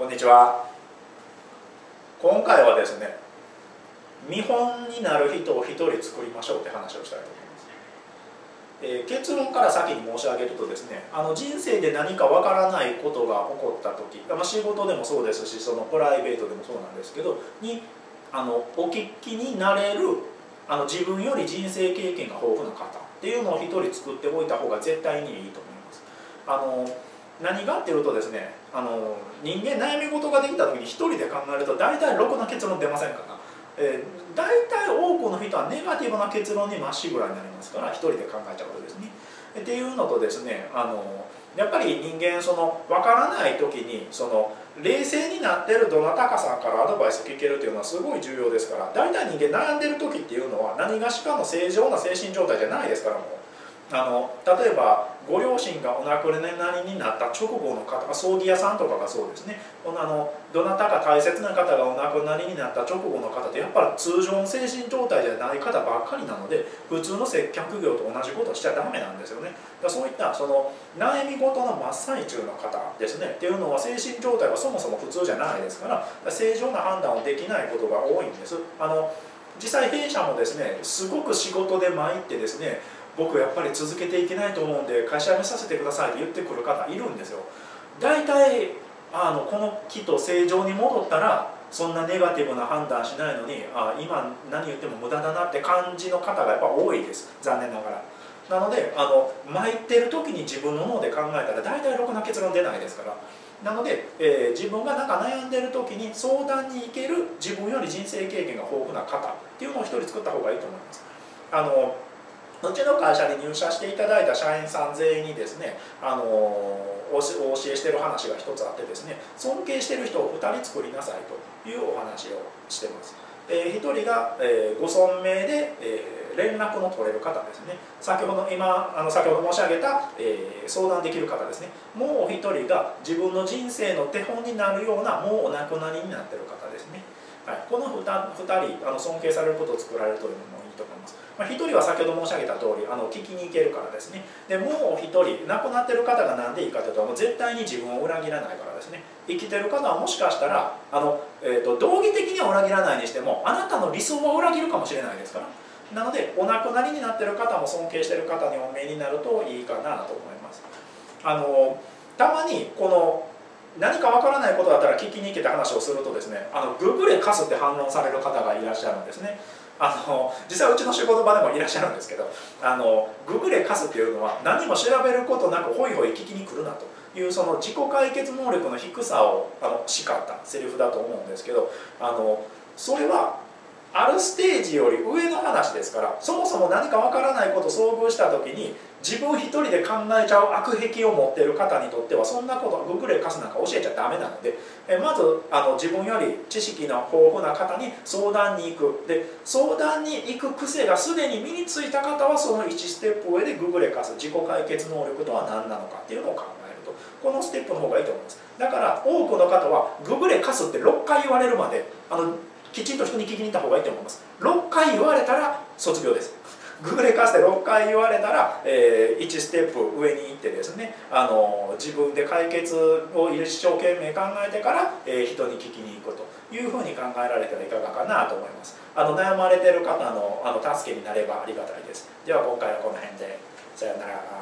こんにちは。今回はですね見本になる人を一人作りましょうって話をしたいと思います、えー、結論から先に申し上げるとですねあの人生で何かわからないことが起こった時、まあ、仕事でもそうですしそのプライベートでもそうなんですけどにあのお聞きになれるあの自分より人生経験が豊富な方っていうのを一人作っておいた方が絶対にいいと思います。あの何がっていうとですねあの人間悩み事ができた時に一人で考えると大体ろくな結論出ませんから、えー、大体多くの人はネガティブな結論にまっしぐらになりますから一人で考えちゃうことですね。っていうのとですねあのやっぱり人間その分からない時にその冷静になってるどなたかさんからアドバイス聞けるっていうのはすごい重要ですから大体人間悩んでる時っていうのは何がしかの正常な精神状態じゃないですからもう。あの例えばご両親がお亡くなりになった直後の方葬儀屋さんとかがそうですね。あのどなたか大切な方がお亡くなりになった直後の方ってやっぱり通常の精神状態じゃない方ばっかりなので普通の接客業と同じことしちゃダメなんですよね。だそういったその悩み事の真っ最中の方ですね。っていうのは精神状態はそもそも普通じゃないですから正常な判断をできないことが多いんです。あの実際弊社もですねすごく仕事で参ってですね僕やっぱり続けていけないと思うんで会社辞めさせてくださいって言ってくる方いるんですよ。大体あのこの木と正常に戻ったらそんなネガティブな判断しないのにあ今何言っても無駄だなって感じの方がやっぱ多いです。残念ながら。なのであの巻いてる時に自分の脳で考えたら大体ろくな結論出ないですから。なので、えー、自分がなんか悩んでる時に相談に行ける自分より人生経験が豊富な方っていうのを一人作った方がいいと思います。あのうちの会社に入社していただいた社員さん全員にですねあのお教えしてる話が一つあってですね尊敬してる人を2人作りなさいというお話をしてます、え、1人が、えー、ご存命で、え、連絡の取れる方ですね。先ほど今あの先ほど申し上げた、え、相談できる方ですね。もうお一人が自分の人生の手本になるようなもうお亡くなりになってる方ですね、はい、この 2, 2人あの尊敬されることを作られるというのもいいと思います。まあ、1人は先ほど申し上げた通りあの聞きに行けるからですね。でもう1人亡くなってる方が何でいいかというともう絶対に自分を裏切らないからですね。生きてる方はもしかしたらあの、えーと、道義的には裏切らないにしてもあなたの理想は裏切るかもしれないですから。なのでお亡くなりになってる方も尊敬してる方にお目になるといいかなと思います。あのたまにこの何かわからないことだったら聞きに行けた話をするとですねあのググレカスって反論される方がいらっしゃるんですね。あの実際うちの仕事場でもいらっしゃるんですけどあのググレカスっていうのは何も調べることなくホイホイ聞きに来るなというその自己解決能力の低さをあの叱ったセリフだと思うんですけどあのそれはあるステージより上の話ですからそもそも何かわからないこと遭遇した時に自分一人で考えちゃう悪癖を持ってる方にとってはそんなことググレカスなんか教えちゃダメなのでえまずあの自分より知識の豊富な方に相談に行く。で相談に行く癖がすでに身についた方はその1ステップ上でググレカス自己解決能力とは何なのかっていうのを考えると。このステップの方がいいと思います。だから多くの方はググレカスって6回言われるまであのきちんと人に聞きに行った方がいいと思います。6回言われたら卒業です。ググレカスで6回言われたら、えー、1ステップ上に行ってですねあの自分で解決を一生懸命考えてから、えー、人に聞きに行くというふうに考えられたらいかがかなと思います。あの悩まれてる方のあの助けになればありがたいです。では今回はこの辺で。さようなら。